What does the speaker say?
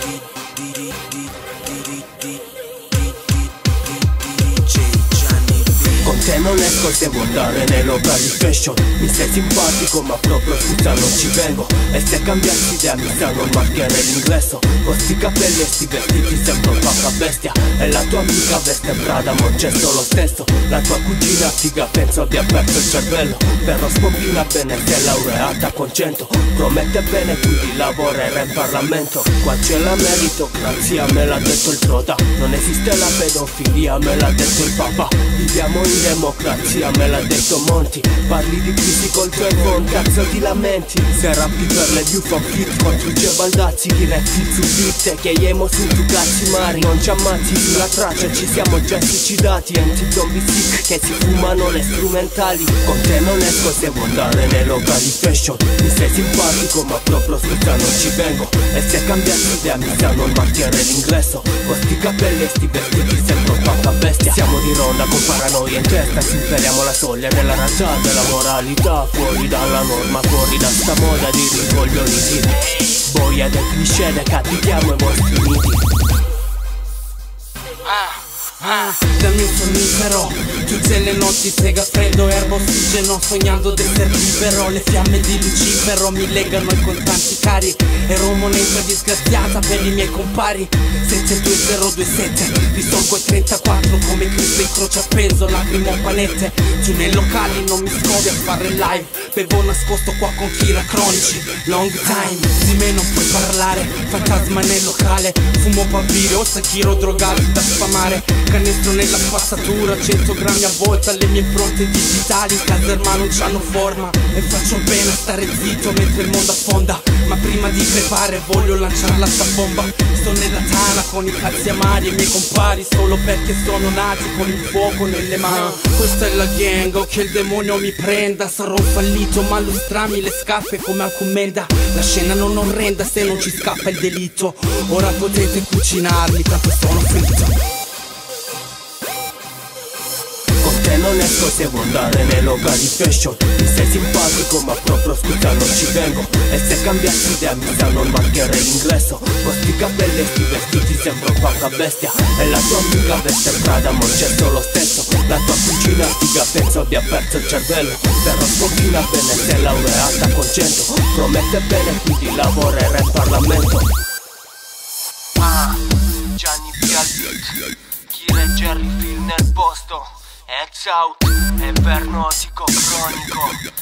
D D D esco se vuoi andare nei locali fashion. Mi sei simpatico ma proprio scusa non ci vengo. E se cambiassi idea mi sanno marchiare l'ingresso. Con sti capelli e sti vestiti sembro poca bestia. E la tua amica veste Prada ma c'è lo stesso. La tua cugina figa penso abbia perso il cervello. Però scombina bene se è laureata con cento. Promette bene quindi lavorerà in Parlamento. Qua c'è la meritocrazia me l'ha detto il trota Non esiste la pedofilia me l'ha detto il papà Viviamo in democrazia me l'ha detto Monti. Parli di crisi col tuo iPhone cazzo ti lamenti. Se rappi per le view fan fit contro i baldazzi. Chi rappi su beat che emo su tu cazzi mari. Non ci ammazzi sulla traccia ci siamo già suicidati Enti zombie sick che si fumano le strumentali. Con te non esco se vuoi andare nei locali fashion. Mi sei simpatico ma proprio scusa non ci vengo. E se cambiassi idea mi sanno marchiare l'ingresso. Con sti capelli e sti vestiti sembro fatta bestia. Siamo di ronda con paranoia in testa Superiamo la soglia della realtà della moralità Fuori dalla norma, fuori da sta moda di rincoglioniti Boia del cliché, decapitiamo i vostri miti. Ah. Ah, dal mio sonnifero Tutte le notti sega freddo, erba ossigeno Sognando di essere libero Le fiamme di Lucifero mi legano ai contanti cari Ero moneta disgraziata per i miei compari. 72027 Risolgo i 34 come Cristo in croce appeso Lacrimo panette. Giù nei locali non mi scodi a fare live Bevo nascosto qua con Kira cronici. Long time Di me non puoi parlare. Fantasma nel locale Fumo paviro, Sakiro drogato da sfamare. Canestro nella spazzatura 100 grammi a volta Le mie impronte digitali. In casa non c'hanno forma E faccio bene a stare zitto mentre il mondo affonda. Ma prima di crepare voglio lanciarla sta bomba. Sto nella tana con i cazzi amari e i miei compari Solo perché sono nati con il fuoco nelle mani. Questa è la gang, o che il demonio mi prenda Sarò fallito ma lustrami le scarpe come al commenda. La scena non orrenda se non ci scappa il delitto. Ora potete cucinarmi tanto sono fritto non esco se vuoi andare nei locali fashion Mi sei simpatico ma proprio scusa non ci vengo. E se cambiassi idea mi sanno marchiare l'ingresso. Con sti capelli e sti vestiti sembro qualche bestia. E la tua amica veste Prada ma c'è lo stesso. La tua cugina figa penso abbia perso il cervello. Sconfina bene se è laureata con cento. Promette bene quindi lavorerà in Parlamento. Ah, Gianni Bialdic Kira e Jerry Phil nel posto? Heads out, è pernotico cronico